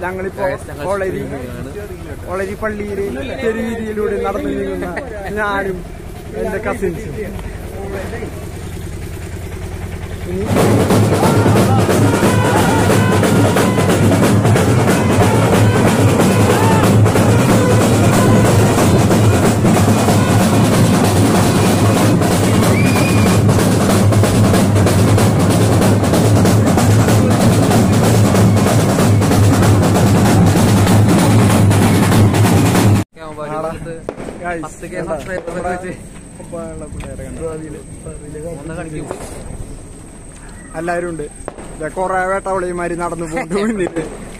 ഞങ്ങളിപ്പോ കോളേരി കോളേരി പള്ളിയിൽ ചെറിയ നടന്നു നീങ്ങുന്ന ഞാനും എന്റെ കസിൻസും ഇനി പത്ത് കെ വെച്ച്. എല്ലാരും ഉണ്ട്. കൊറേ വേട്ടവളിമാര് നടന്നു പോയിട്ട്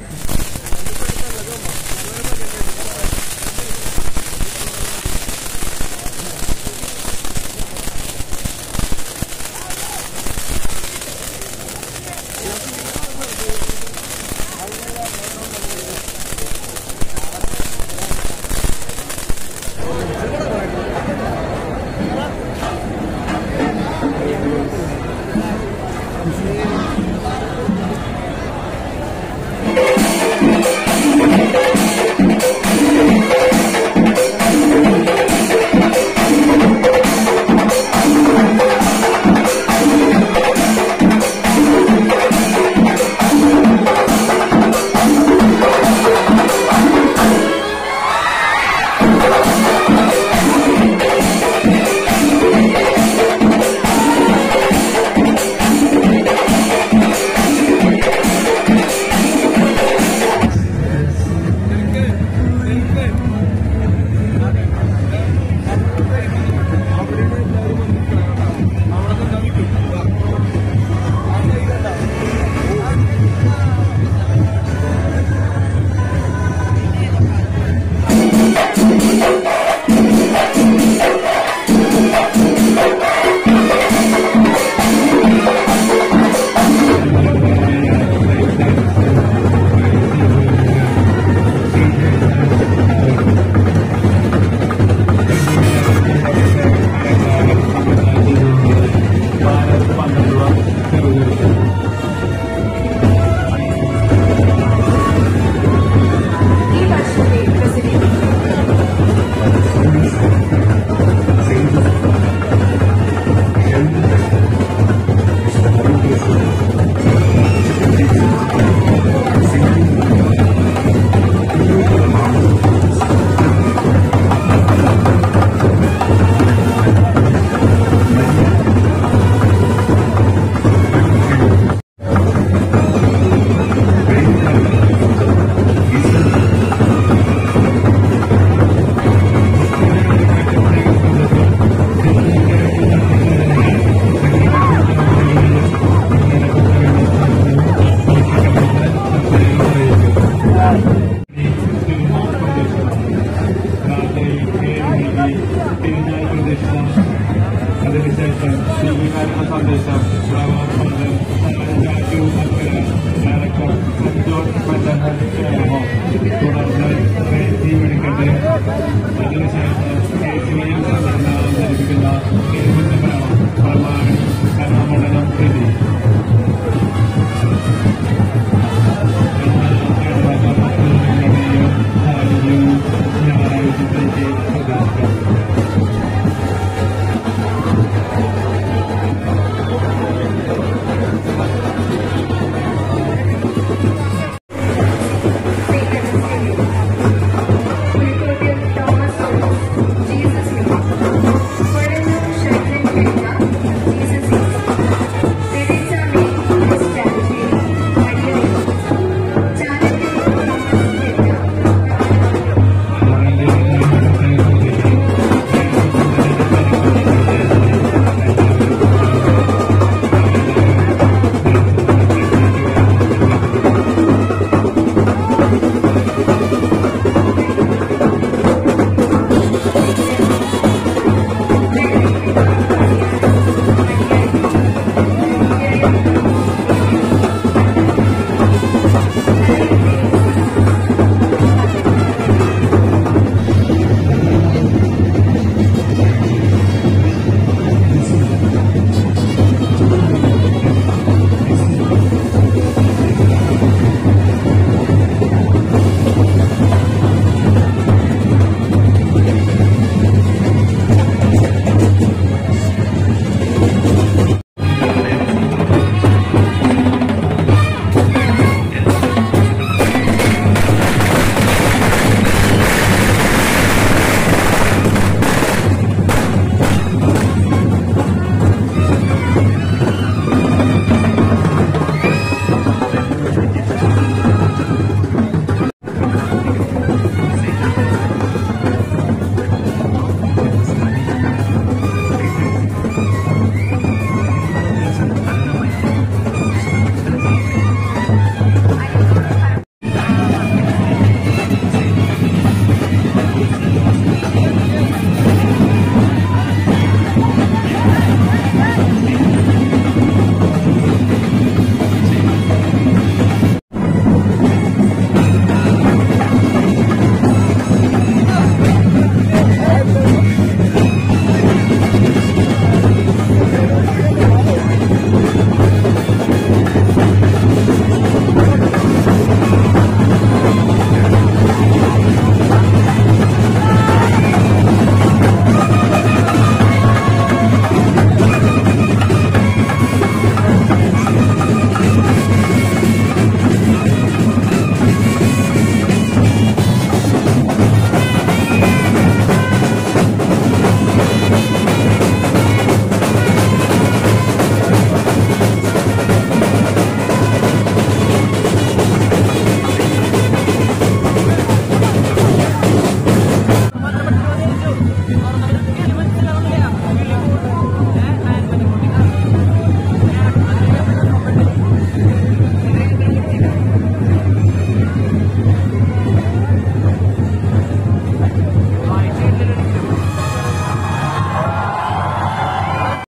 പ്രദേശം പ്രവർത്തനമാണ്